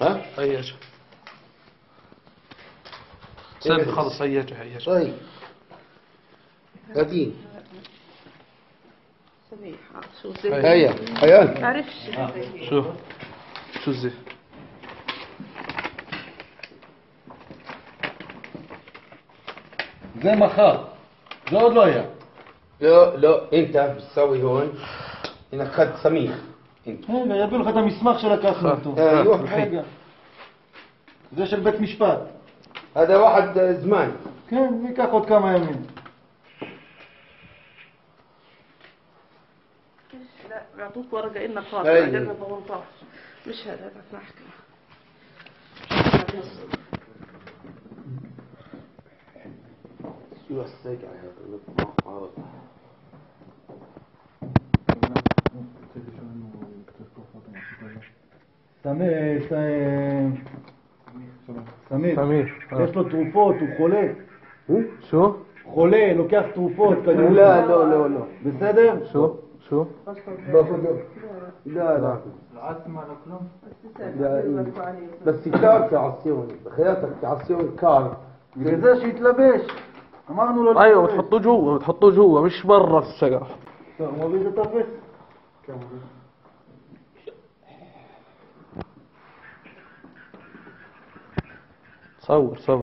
ها؟ هيجه سد خلص هيجه هيجه طيب. هاتين سميحة شو زي؟ هيا. حيان تعرفش شو؟ شو زي؟ زي ما خاض زود له اياه لا لا انت بتسوي هون. إنك خد سميح انت هنا يبي לך את המסמך של הכסמתו. ايوه רגע. זה של בית משפט. هذا واحد زمان כן, זה ייקח עוד כמה ימים. لا بيعطوك ورقة إنك خاطر أيوة. أجرب 18 مش هذا هذا محكمة شو السيق على هذا סמיר, סמיר, سمير יש לו תרופות, הוא חולה. شو חולה, לוקח תרופות. כנראה. لا لا لا لا בסדר? شو شو لا لا لا بس كار تعصيون بخياتك تعصيون كار בגלל זה שיתלבש. אמרנו לו... ايوه بتحطوه جوا بتحطوه جوا مش برا السقف טוב, הוא מביא את صور صور?